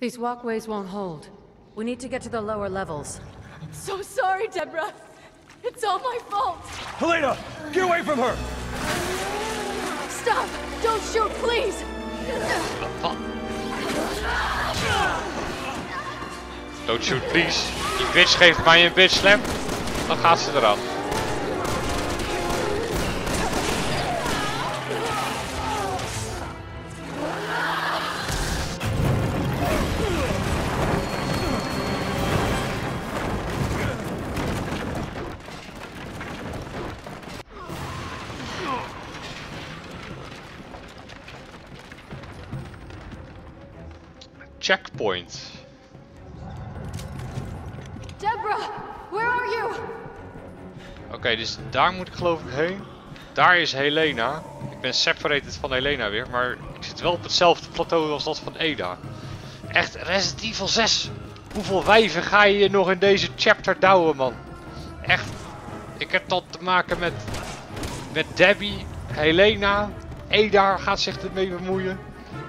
These walkways won't hold. We need to get to the lower levels. I'm So sorry, Deborah. It's all my fault. Helena, get away from her! Stop! Don't shoot, please! Don't shoot please. Die bitch geeft mij een bitch slap. Dan gaat ze eraan. Checkpoint. Deborah! Where are you? Oké, dus daar moet ik geloof ik heen. Daar is Helena. Ik ben separated van Helena weer, maar ik zit wel op hetzelfde plateau als dat van Ada. Echt, Resident Evil 6. Hoeveel wijven ga je nog in deze chapter douwen, man? Echt. Ik heb dat te maken met, met Debbie, Helena, Ada gaat zich ermee bemoeien.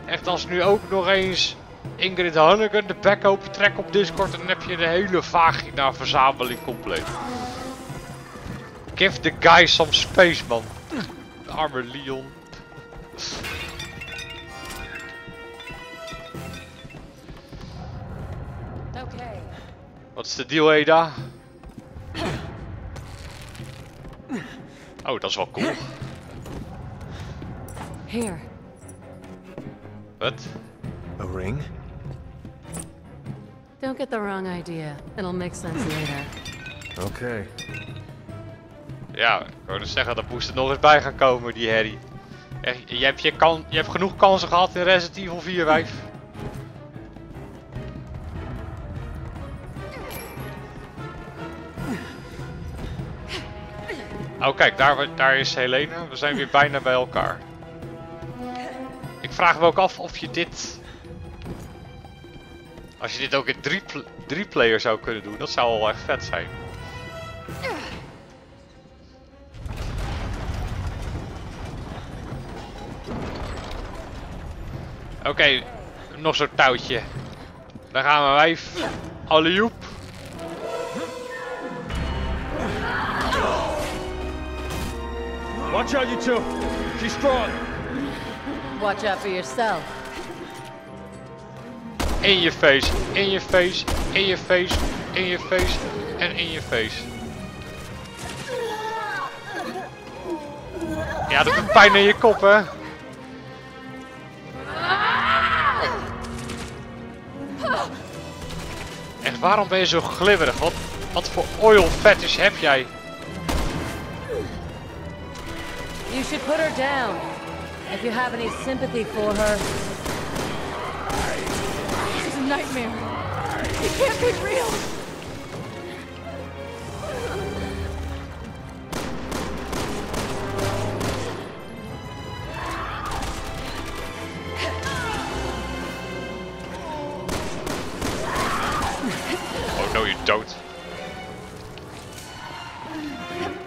Echt, als nu ook nog eens Ingrid Hannigan de bek open trek op Discord, dan heb je de hele vagina verzameling compleet. Give the guy some space, man. De arme Leon. Okay. Wat is de deal, Ada? Oh, dat is wel cool. Here. Wat? A ring? Don't get the wrong idea. It'll make sense later. Okay. Ja, ik wou dus zeggen, dat moest er nog eens bij gaan komen, die herrie. Echt, je, hebt je, kan, je hebt genoeg kansen gehad in Resident Evil 4, wijf. Oh kijk, daar, daar is Helena. We zijn weer bijna bij elkaar. Ik vraag me ook af of je dit... Als je dit ook in drie, pl drie player zou kunnen doen, dat zou wel echt vet zijn. Oké, nog zo'n touwtje. Dan gaan we wijf. Allejoep. Watch out, you two! She's strong! Watch out for yourself. In je face, in je face, in je face, in je face en in je face. Ja, dat doet pijn in je kop, hè? Echt, waarom ben je zo glibberig? Wat, wat voor oil fetish heb jij? You should put her down. If you have any sympathy for her. Nightmare. It can't be real. Oh no, you don't.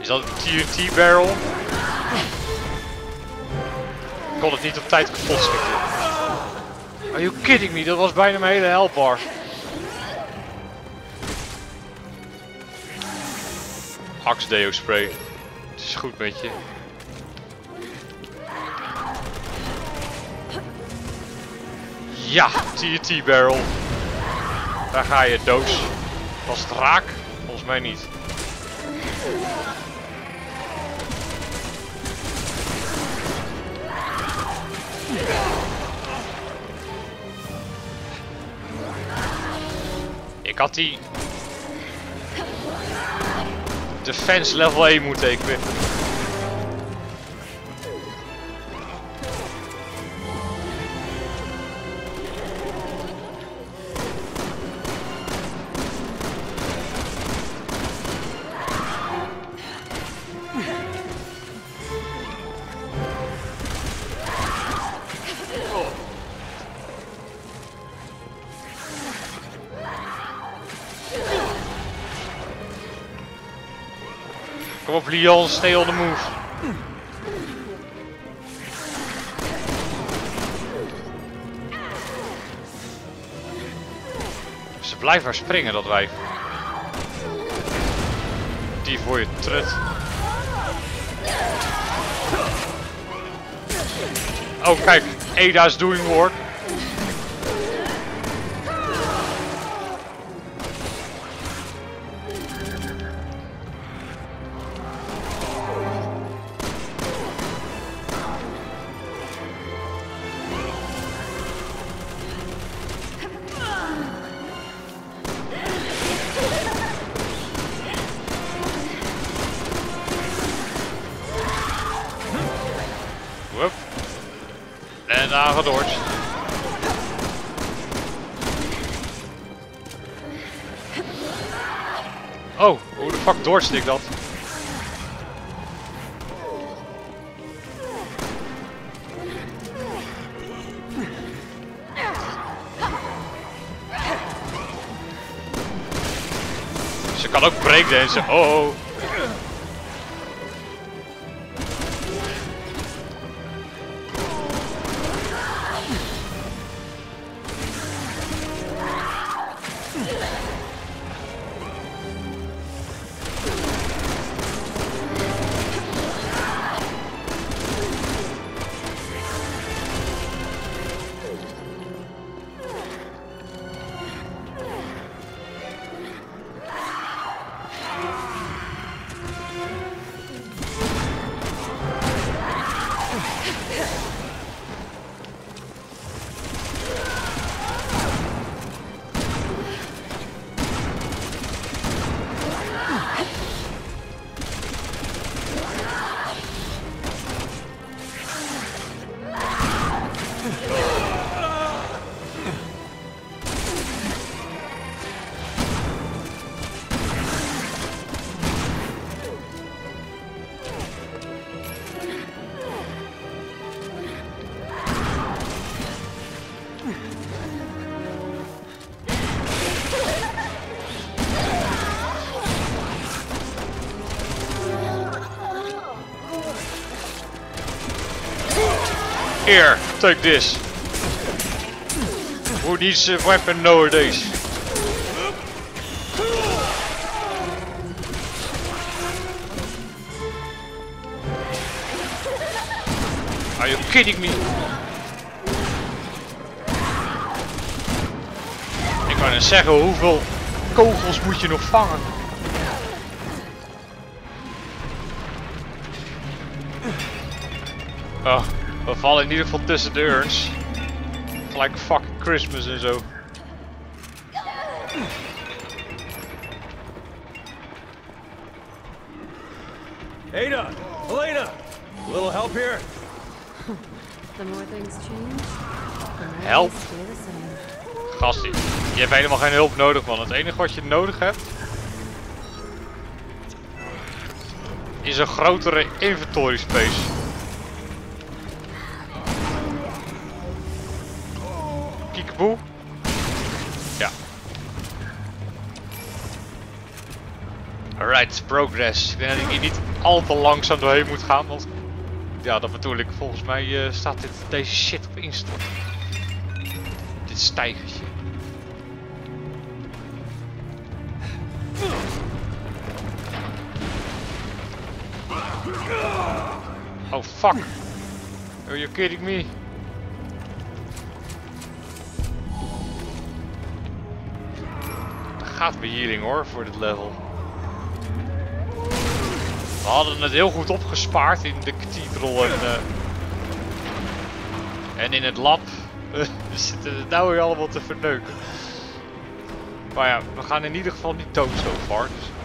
Is een TNT barrel? Ik kon het niet op tijd kapot schieten. Are you kidding me? Dat was bijna mijn hele helpbar. Axe deo spray. Het is goed met je. Ja, TNT barrel. Daar ga je, doos. Was het raak? Volgens mij niet. Ik had die... Defense level 1 moeten equippen. Kom op Leon, stay on the move. Ze blijft maar springen, dat wijf. Die voor je trut. Oh, kijk. Ada is doing work. Hup. En aangedord. Oh, hoe de fuck dorst ik dat? Ze kan ook breakdancen. Oh, Here, take this. Who needs a weapon nowadays? Are you kidding me? Ik kan eens zeggen, hoeveel kogels moet je nog vangen? Oh, we vallen in ieder geval tussen de urns. Gelijk fucking Christmas en zo. Ada! Elena! A little help here? The more things change, the more Help. they stay the same. Gastie, je hebt helemaal geen hulp nodig man. Het enige wat je nodig hebt... is een grotere inventory space. Kiekeboe. Ja. Alright, progress. Ik denk dat ik hier niet al te langzaam doorheen moet gaan, want... Ja, dat bedoel ik. Volgens mij eh, staat dit, deze shit op instort. Dit stijgertje. Oh fuck! Are you kidding me? Gaat me healing hoor voor dit level. We hadden het heel goed opgespaard in de cathedral en, eh, en in het lab. We zitten het nou weer allemaal te verneuken. Maar ja, we gaan in ieder geval niet dood zo. Dus.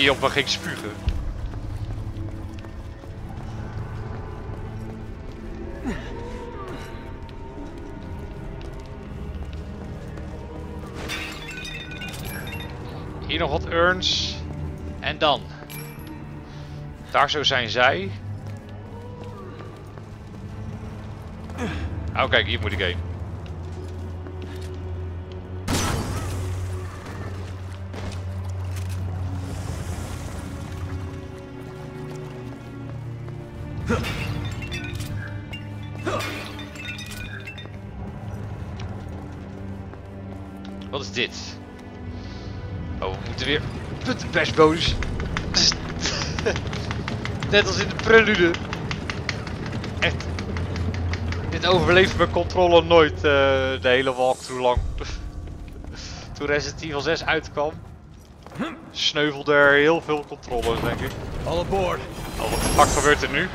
Ik dacht dat hij op me ging spugen. Hier nog wat urns. En dan. Daar zo zijn zij. Oh kijk, hier moet ik heen. Wat is dit? Oh, we moeten weer met de persbonus. Net als in de prelude. Echt. Dit overleeft mijn controle nooit eh, de hele walkthrough lang. Toen Resident Evil 6 uitkwam, sneuvelde er heel veel controles, denk ik. All aboard. Oh, wat de fuck gebeurt er nu?